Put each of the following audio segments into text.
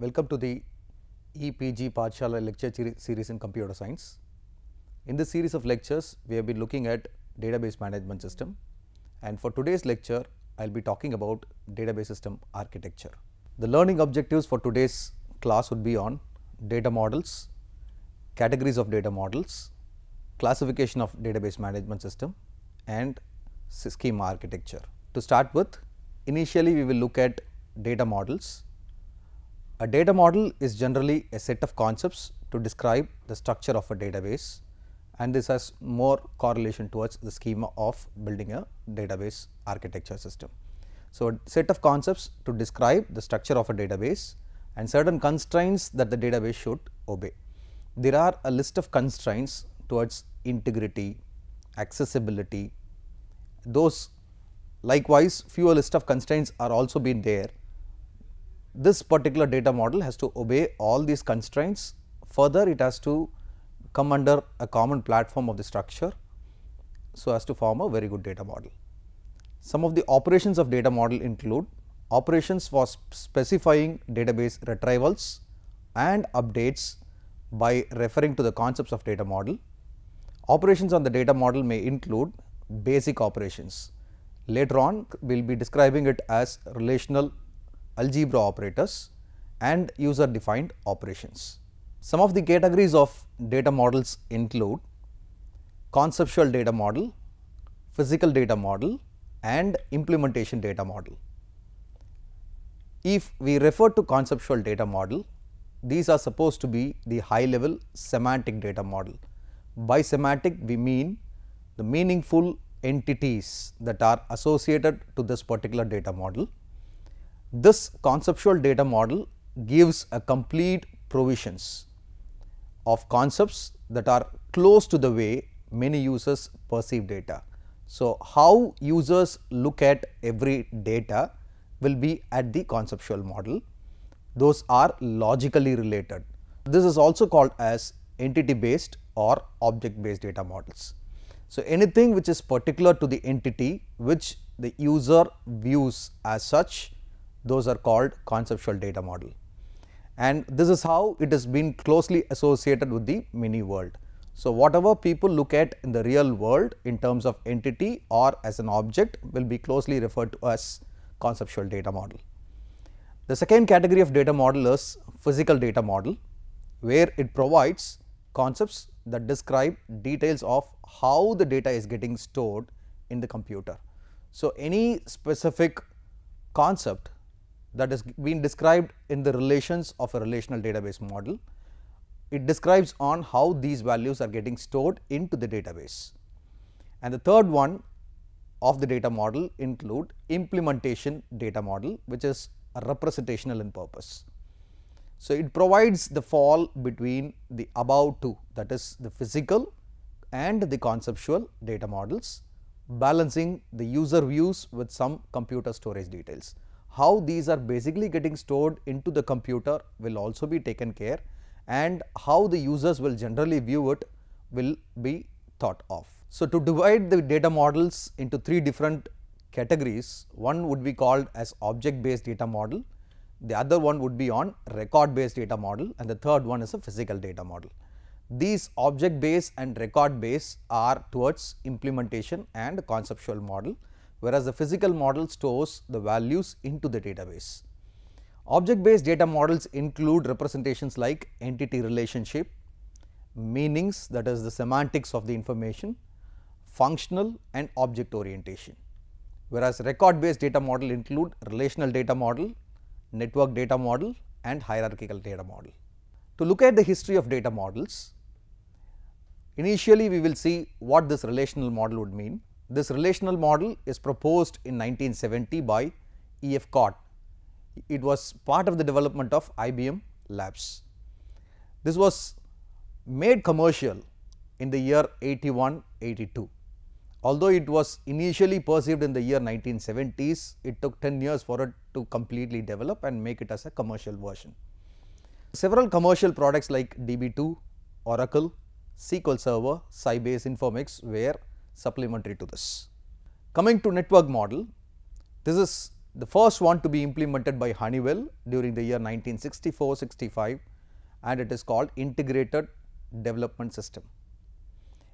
Welcome to the EPG Pathshala lecture series in computer science. In this series of lectures, we have been looking at database management system and for today's lecture, I will be talking about database system architecture. The learning objectives for today's class would be on data models, categories of data models, classification of database management system and schema architecture. To start with, initially we will look at data models. A data model is generally a set of concepts to describe the structure of a database and this has more correlation towards the schema of building a database architecture system. So, a set of concepts to describe the structure of a database and certain constraints that the database should obey. There are a list of constraints towards integrity, accessibility, those likewise fewer list of constraints are also been there. This particular data model has to obey all these constraints further it has to come under a common platform of the structure so as to form a very good data model. Some of the operations of data model include operations for specifying database retrievals and updates by referring to the concepts of data model. Operations on the data model may include basic operations. Later on we will be describing it as relational algebra operators and user defined operations. Some of the categories of data models include conceptual data model, physical data model and implementation data model. If we refer to conceptual data model, these are supposed to be the high level semantic data model. By semantic we mean the meaningful entities that are associated to this particular data model. This conceptual data model gives a complete provisions of concepts that are close to the way many users perceive data. So, how users look at every data will be at the conceptual model. Those are logically related. This is also called as entity based or object based data models. So, anything which is particular to the entity which the user views as such those are called conceptual data model and this is how it has been closely associated with the mini world. So, whatever people look at in the real world in terms of entity or as an object will be closely referred to as conceptual data model. The second category of data model is physical data model where it provides concepts that describe details of how the data is getting stored in the computer. So, any specific concept that is being described in the relations of a relational database model. It describes on how these values are getting stored into the database. And the third one of the data model include implementation data model which is a representational in purpose. So, it provides the fall between the above two that is the physical and the conceptual data models balancing the user views with some computer storage details how these are basically getting stored into the computer will also be taken care and how the users will generally view it will be thought of. So, to divide the data models into three different categories, one would be called as object based data model, the other one would be on record based data model and the third one is a physical data model. These object based and record based are towards implementation and conceptual model whereas the physical model stores the values into the database. Object based data models include representations like entity relationship, meanings that is the semantics of the information, functional and object orientation. Whereas record based data model include relational data model, network data model and hierarchical data model. To look at the history of data models, initially we will see what this relational model would mean this relational model is proposed in 1970 by E. F. Codd. It was part of the development of IBM labs. This was made commercial in the year 81 82. Although it was initially perceived in the year 1970s, it took 10 years for it to completely develop and make it as a commercial version. Several commercial products like DB2, Oracle, SQL Server, Sybase Informix were supplementary to this. Coming to network model, this is the first one to be implemented by Honeywell during the year 1964-65 and it is called Integrated Development System.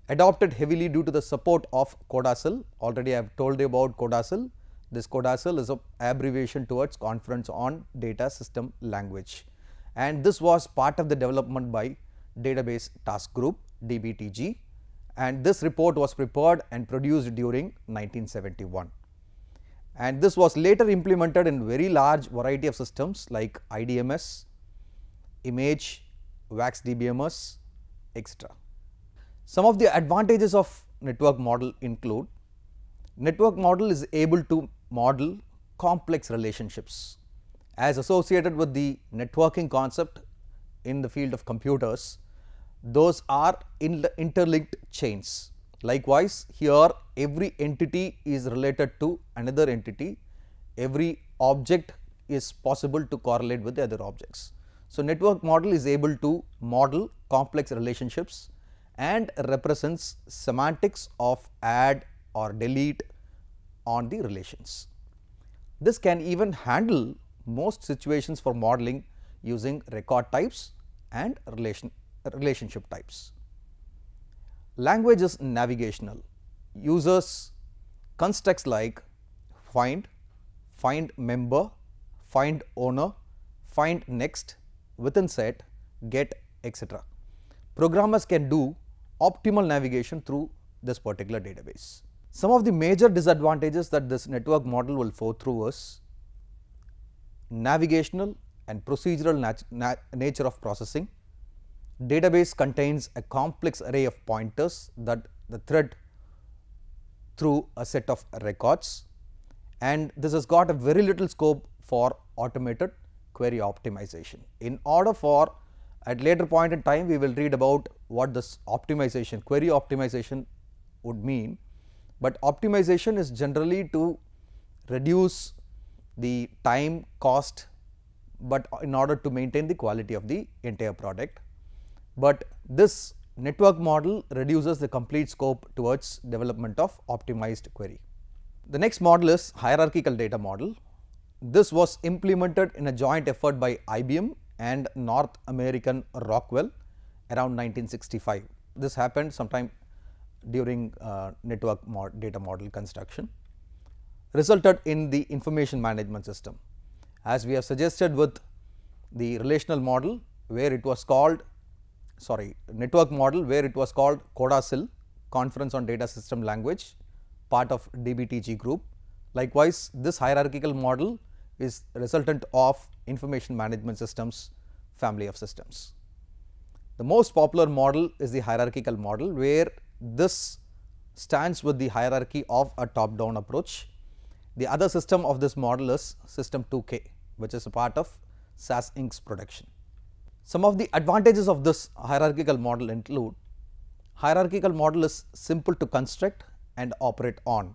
Adopted heavily due to the support of CODASYL, already I have told you about CODASYL. This CODASYL is a abbreviation towards Conference on Data System Language and this was part of the development by Database Task Group DBTG and this report was prepared and produced during 1971 and this was later implemented in very large variety of systems like IDMS, Image, VAX DBMS, etc. Some of the advantages of network model include network model is able to model complex relationships as associated with the networking concept in the field of computers those are in the interlinked chains. Likewise, here every entity is related to another entity, every object is possible to correlate with the other objects. So, network model is able to model complex relationships and represents semantics of add or delete on the relations. This can even handle most situations for modeling using record types and relation relationship types. Language is navigational, uses constructs like find, find member, find owner, find next, within set, get etc. Programmers can do optimal navigation through this particular database. Some of the major disadvantages that this network model will flow through is navigational and procedural nat nat nature of processing, database contains a complex array of pointers that the thread through a set of records. And this has got a very little scope for automated query optimization. In order for at later point in time we will read about what this optimization query optimization would mean, but optimization is generally to reduce the time cost, but in order to maintain the quality of the entire product but this network model reduces the complete scope towards development of optimized query. The next model is hierarchical data model. This was implemented in a joint effort by IBM and North American Rockwell around 1965. This happened sometime during uh, network mod data model construction resulted in the information management system. As we have suggested with the relational model where it was called sorry network model where it was called CODASYL Conference on Data System Language part of DBTG group. Likewise, this hierarchical model is resultant of information management systems family of systems. The most popular model is the hierarchical model where this stands with the hierarchy of a top down approach. The other system of this model is system 2K which is a part of SAS Inc.'s production. Some of the advantages of this hierarchical model include hierarchical model is simple to construct and operate on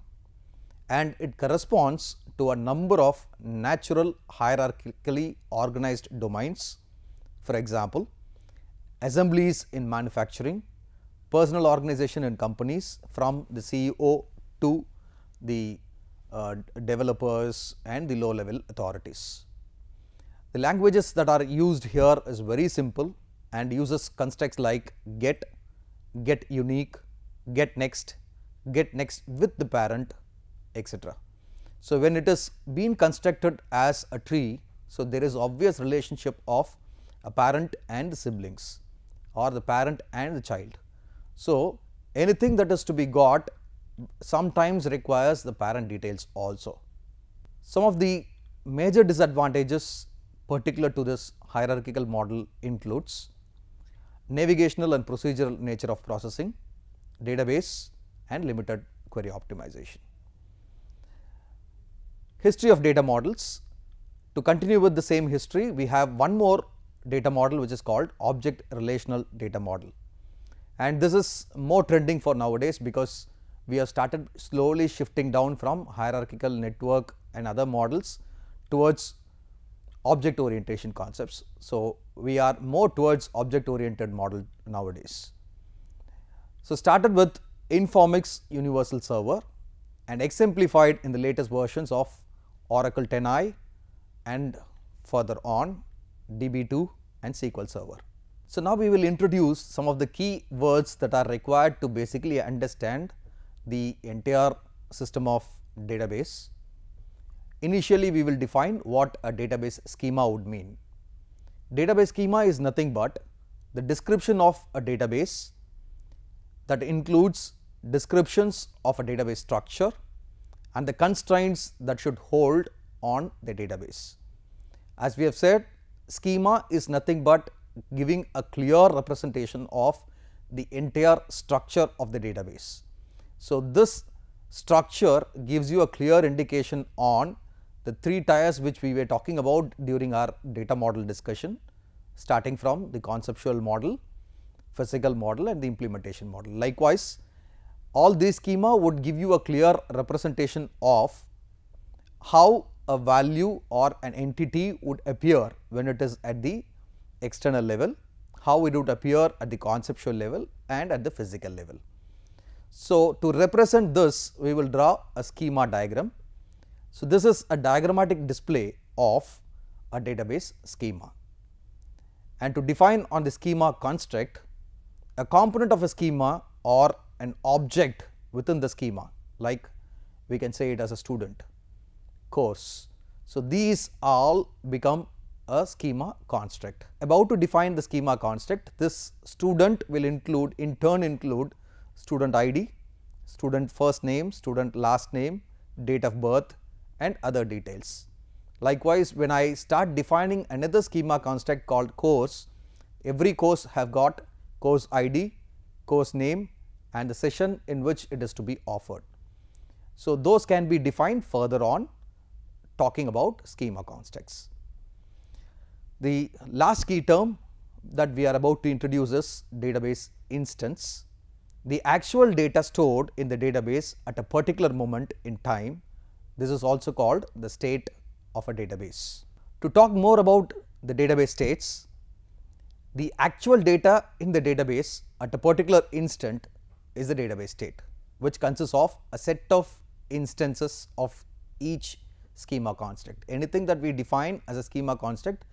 and it corresponds to a number of natural hierarchically organized domains. For example, assemblies in manufacturing, personal organization in companies from the CEO to the uh, developers and the low level authorities. The languages that are used here is very simple and uses constructs like get, get unique, get next, get next with the parent etc. So, when it is being constructed as a tree, so there is obvious relationship of a parent and siblings or the parent and the child. So, anything that is to be got sometimes requires the parent details also. Some of the major disadvantages particular to this hierarchical model includes navigational and procedural nature of processing, database and limited query optimization. History of data models. To continue with the same history, we have one more data model which is called object relational data model. And this is more trending for nowadays because we have started slowly shifting down from hierarchical network and other models towards object orientation concepts. So, we are more towards object oriented model nowadays. So, started with Informix Universal Server and exemplified in the latest versions of Oracle 10i and further on DB2 and SQL Server. So, now we will introduce some of the key words that are required to basically understand the entire system of database. Initially, we will define what a database schema would mean. Database schema is nothing but the description of a database that includes descriptions of a database structure and the constraints that should hold on the database. As we have said schema is nothing but giving a clear representation of the entire structure of the database. So, this structure gives you a clear indication on the three tiers which we were talking about during our data model discussion starting from the conceptual model, physical model and the implementation model. Likewise, all these schema would give you a clear representation of how a value or an entity would appear when it is at the external level, how it would appear at the conceptual level and at the physical level. So, to represent this we will draw a schema diagram. So, this is a diagrammatic display of a database schema and to define on the schema construct a component of a schema or an object within the schema like we can say it as a student course. So, these all become a schema construct. About to define the schema construct this student will include in turn include student ID, student first name, student last name, date of birth and other details. Likewise, when I start defining another schema construct called course, every course have got course ID, course name and the session in which it is to be offered. So, those can be defined further on talking about schema constructs. The last key term that we are about to introduce is database instance. The actual data stored in the database at a particular moment in time, this is also called the state of a database. To talk more about the database states, the actual data in the database at a particular instant is the database state which consists of a set of instances of each schema construct. Anything that we define as a schema construct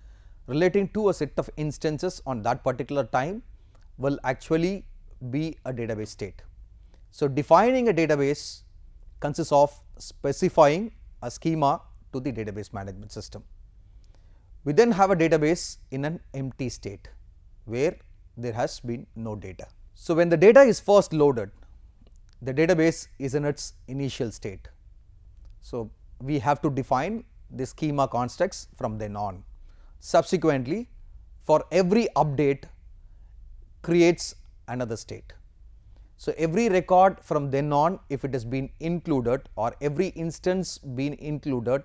relating to a set of instances on that particular time will actually be a database state. So, defining a database consists of specifying a schema to the database management system. We then have a database in an empty state where there has been no data. So, when the data is first loaded, the database is in its initial state. So, we have to define the schema constructs from then on. Subsequently, for every update creates another state. So, every record from then on if it has been included or every instance been included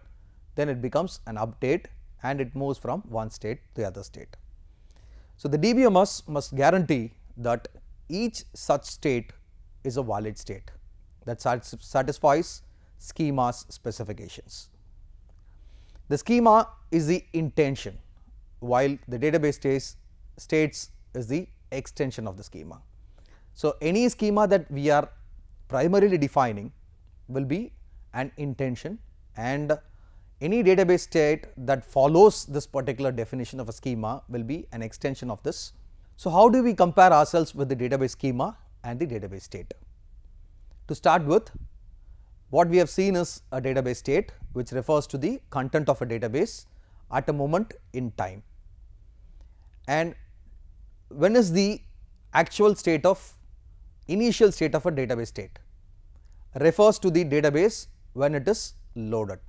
then it becomes an update and it moves from one state to the other state. So, the DBMS must guarantee that each such state is a valid state that satisfies schema's specifications. The schema is the intention while the database states, states is the extension of the schema. So, any schema that we are primarily defining will be an intention and any database state that follows this particular definition of a schema will be an extension of this. So, how do we compare ourselves with the database schema and the database state? To start with, what we have seen is a database state which refers to the content of a database at a moment in time. And when is the actual state of initial state of a database state refers to the database when it is loaded.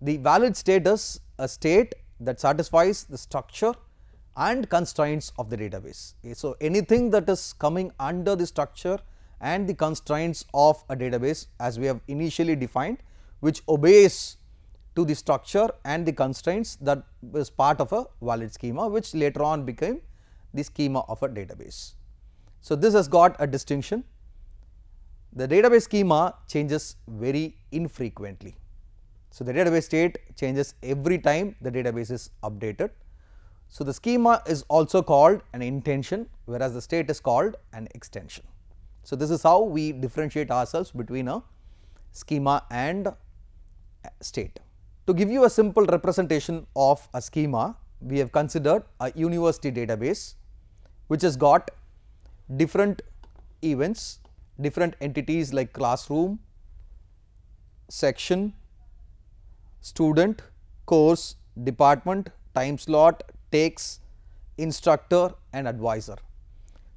The valid state is a state that satisfies the structure and constraints of the database. Eh, so, anything that is coming under the structure and the constraints of a database as we have initially defined which obeys to the structure and the constraints that is part of a valid schema which later on became the schema of a database. So, this has got a distinction. The database schema changes very infrequently. So, the database state changes every time the database is updated. So, the schema is also called an intention whereas the state is called an extension. So, this is how we differentiate ourselves between a schema and state. To give you a simple representation of a schema, we have considered a university database which has got different events, different entities like classroom, section, student, course, department, time slot, takes, instructor and advisor.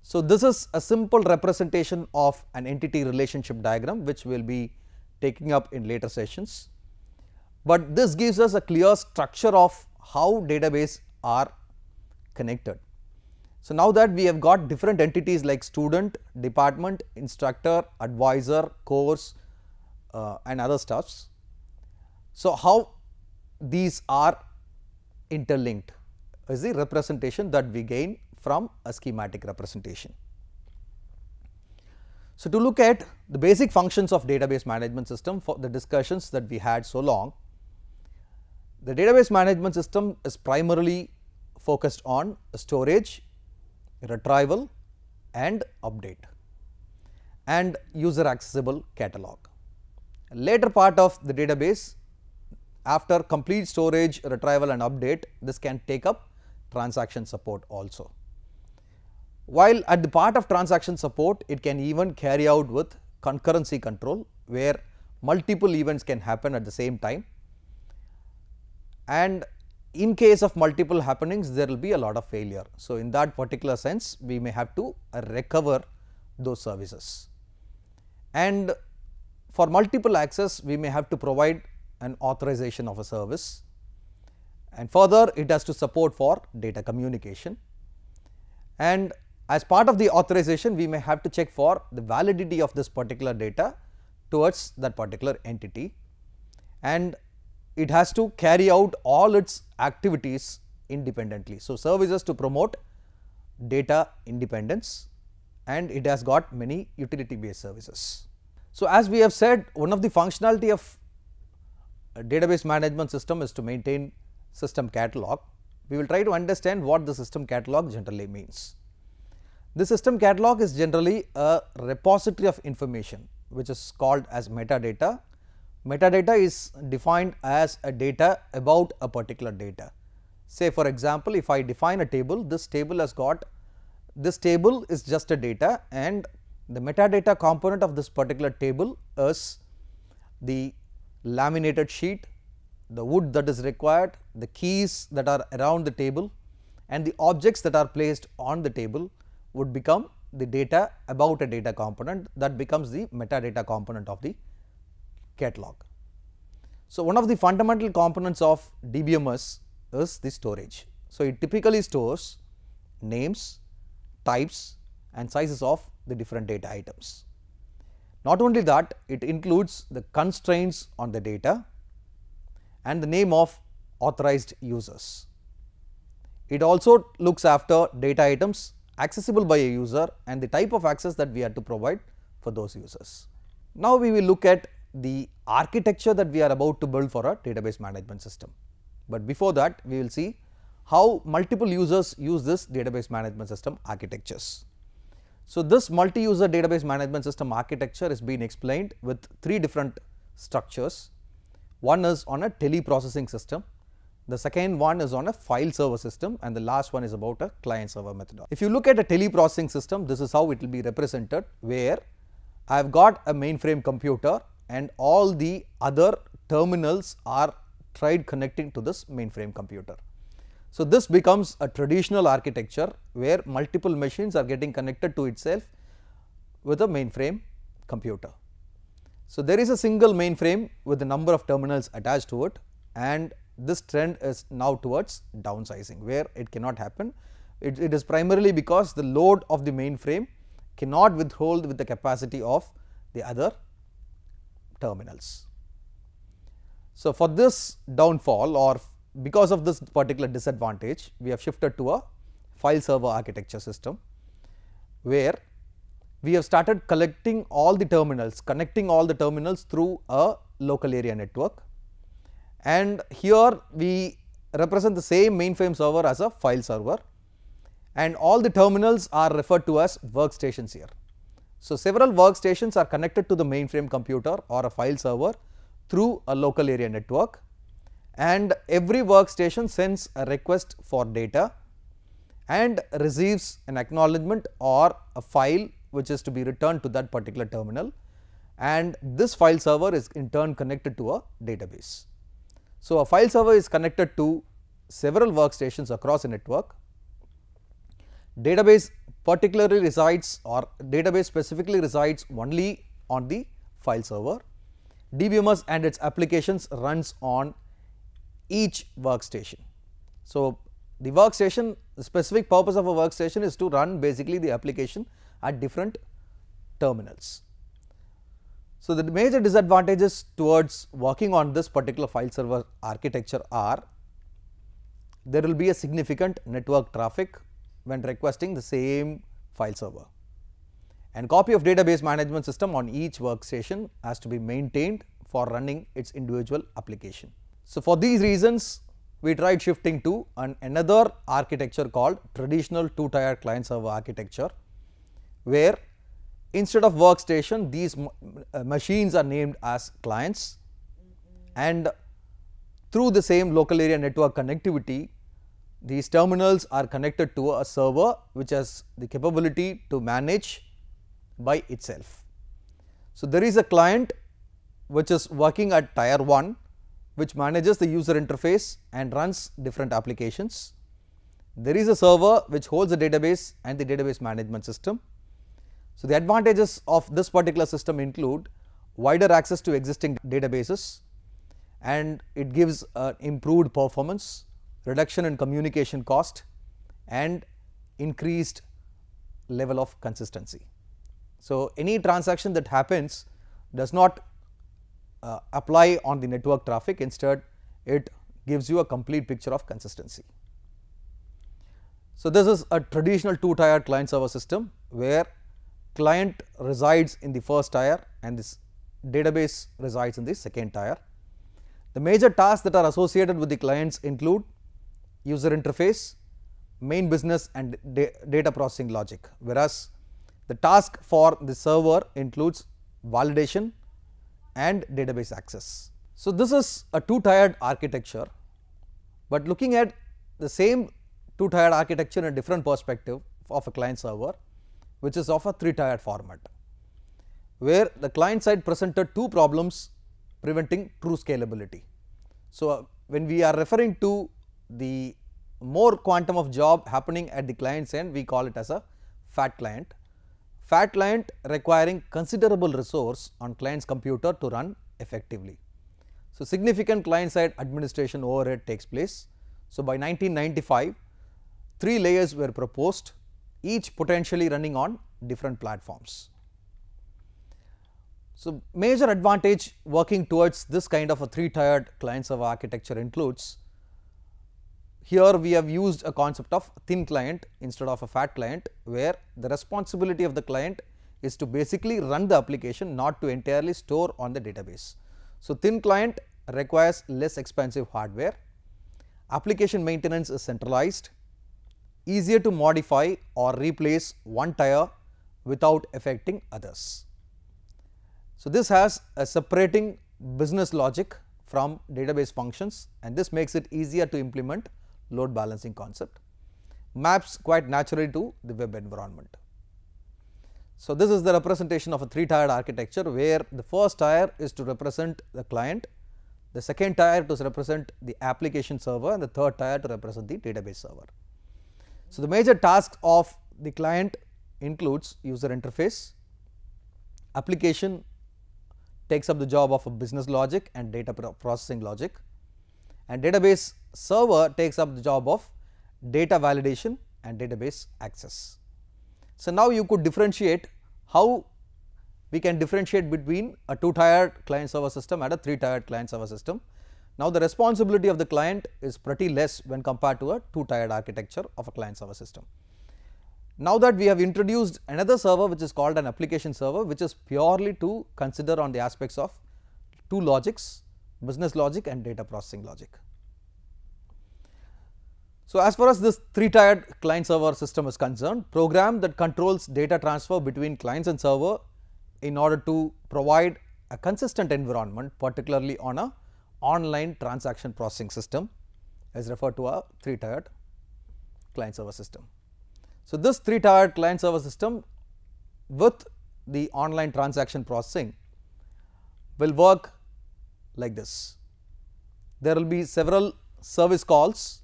So, this is a simple representation of an entity relationship diagram which we will be taking up in later sessions. But this gives us a clear structure of how database are connected. So, now that we have got different entities like student, department, instructor, advisor, course uh, and other stuffs. So, how these are interlinked is the representation that we gain from a schematic representation. So, to look at the basic functions of database management system for the discussions that we had so long, the database management system is primarily focused on storage, retrieval and update and user accessible catalog. Later part of the database after complete storage, retrieval and update this can take up transaction support also. While at the part of transaction support it can even carry out with concurrency control where multiple events can happen at the same time and in case of multiple happenings there will be a lot of failure. So, in that particular sense we may have to recover those services. And for multiple access we may have to provide an authorization of a service. And further it has to support for data communication. And as part of the authorization we may have to check for the validity of this particular data towards that particular entity. And it has to carry out all its activities independently. So, services to promote data independence and it has got many utility based services. So, as we have said one of the functionality of database management system is to maintain system catalog. We will try to understand what the system catalog generally means. The system catalog is generally a repository of information which is called as metadata. Metadata is defined as a data about a particular data. Say for example, if I define a table, this table has got this table is just a data and the metadata component of this particular table is the laminated sheet, the wood that is required, the keys that are around the table and the objects that are placed on the table would become the data about a data component that becomes the metadata component of the catalog. So, one of the fundamental components of DBMS is the storage. So, it typically stores names, types and sizes of the different data items. Not only that, it includes the constraints on the data and the name of authorized users. It also looks after data items accessible by a user and the type of access that we have to provide for those users. Now, we will look at the architecture that we are about to build for a database management system. But before that we will see how multiple users use this database management system architectures. So, this multi-user database management system architecture is being explained with three different structures. One is on a teleprocessing system, the second one is on a file server system and the last one is about a client server methodology. If you look at a teleprocessing system, this is how it will be represented where I have got a mainframe computer and all the other terminals are tried connecting to this mainframe computer. So, this becomes a traditional architecture where multiple machines are getting connected to itself with a mainframe computer. So, there is a single mainframe with a number of terminals attached to it and this trend is now towards downsizing where it cannot happen. It, it is primarily because the load of the mainframe cannot withhold with the capacity of the other terminals. So, for this downfall or because of this particular disadvantage, we have shifted to a file server architecture system, where we have started collecting all the terminals, connecting all the terminals through a local area network and here we represent the same mainframe server as a file server and all the terminals are referred to as workstations here. So, several workstations are connected to the mainframe computer or a file server through a local area network and every workstation sends a request for data and receives an acknowledgement or a file which is to be returned to that particular terminal and this file server is in turn connected to a database. So, a file server is connected to several workstations across a network. Database particularly resides or database specifically resides only on the file server. DBMS and its applications runs on each workstation. So, the workstation the specific purpose of a workstation is to run basically the application at different terminals. So, the major disadvantages towards working on this particular file server architecture are there will be a significant network traffic when requesting the same file server and copy of database management system on each workstation has to be maintained for running its individual application. So, for these reasons we tried shifting to an another architecture called traditional two tier client server architecture where instead of workstation these uh, machines are named as clients and through the same local area network connectivity these terminals are connected to a server which has the capability to manage by itself. So, there is a client which is working at tier 1 which manages the user interface and runs different applications. There is a server which holds the database and the database management system. So, the advantages of this particular system include wider access to existing databases and it gives uh, improved performance, reduction in communication cost and increased level of consistency. So, any transaction that happens does not uh, apply on the network traffic instead it gives you a complete picture of consistency. So, this is a traditional two tier client server system where client resides in the first tier and this database resides in the second tier. The major tasks that are associated with the clients include user interface, main business and da data processing logic, whereas the task for the server includes validation and database access. So, this is a two tiered architecture, but looking at the same two tiered architecture in a different perspective of a client server which is of a three tiered format, where the client side presented two problems preventing true scalability. So, uh, when we are referring to the more quantum of job happening at the client's end we call it as a fat client fat client requiring considerable resource on client's computer to run effectively. So, significant client side administration overhead takes place. So, by 1995 three layers were proposed each potentially running on different platforms. So, major advantage working towards this kind of a three tiered client server architecture includes here we have used a concept of thin client instead of a fat client where the responsibility of the client is to basically run the application not to entirely store on the database. So, thin client requires less expensive hardware, application maintenance is centralized, easier to modify or replace one tire without affecting others. So, this has a separating business logic from database functions and this makes it easier to implement load balancing concept maps quite naturally to the web environment. So, this is the representation of a three tiered architecture where the first tier is to represent the client, the second tier to represent the application server and the third tier to represent the database server. So, the major tasks of the client includes user interface, application takes up the job of a business logic and data processing logic and database server takes up the job of data validation and database access. So, now you could differentiate how we can differentiate between a two tiered client server system and a three tiered client server system. Now, the responsibility of the client is pretty less when compared to a two tiered architecture of a client server system. Now that we have introduced another server which is called an application server which is purely to consider on the aspects of two logics business logic and data processing logic. So, as far as this three tiered client server system is concerned, program that controls data transfer between clients and server in order to provide a consistent environment particularly on a online transaction processing system is referred to a three tiered client server system. So, this three tiered client server system with the online transaction processing will work like this. There will be several service calls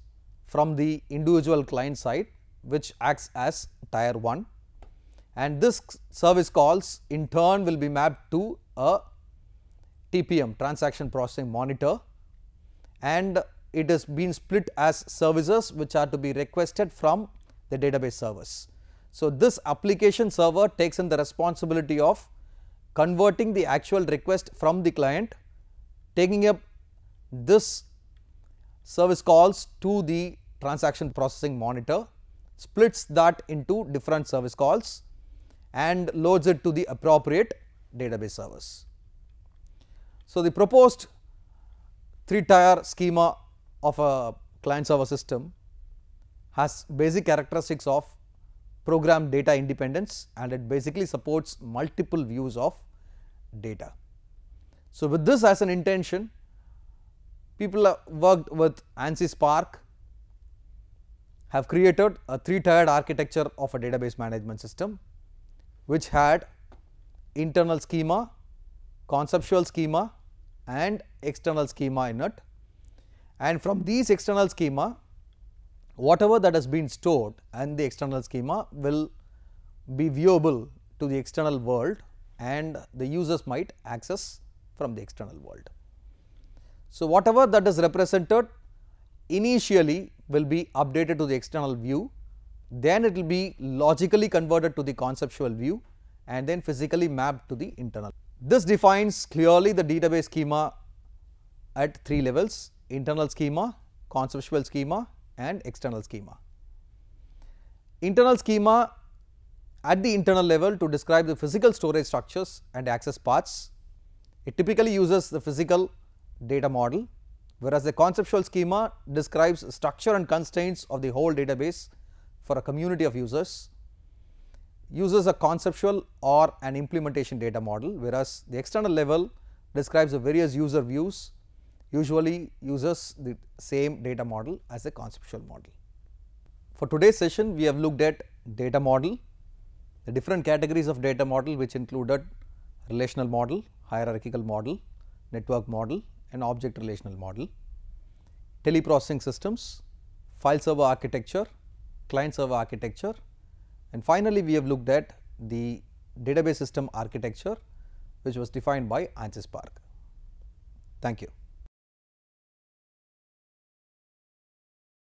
from the individual client side which acts as tier 1 and this service calls in turn will be mapped to a TPM transaction processing monitor and it has been split as services which are to be requested from the database servers. So, this application server takes in the responsibility of converting the actual request from the client, taking up this service calls to the transaction processing monitor, splits that into different service calls and loads it to the appropriate database servers. So, the proposed 3 tier schema of a client server system has basic characteristics of program data independence and it basically supports multiple views of data. So, with this as an intention people have worked with ANSI SPARC have created a three tiered architecture of a database management system which had internal schema, conceptual schema and external schema in it and from these external schema whatever that has been stored and the external schema will be viewable to the external world and the users might access from the external world. So, whatever that is represented initially will be updated to the external view, then it will be logically converted to the conceptual view and then physically mapped to the internal. This defines clearly the database schema at 3 levels internal schema, conceptual schema and external schema. Internal schema at the internal level to describe the physical storage structures and access paths. It typically uses the physical data model whereas the conceptual schema describes structure and constraints of the whole database for a community of users uses a conceptual or an implementation data model whereas the external level describes the various user views usually uses the same data model as a conceptual model. For today's session we have looked at data model, the different categories of data model which included relational model, hierarchical model, network model and object relational model, teleprocessing systems, file server architecture, client server architecture and finally we have looked at the database system architecture which was defined by ANSI SPARC. Thank you.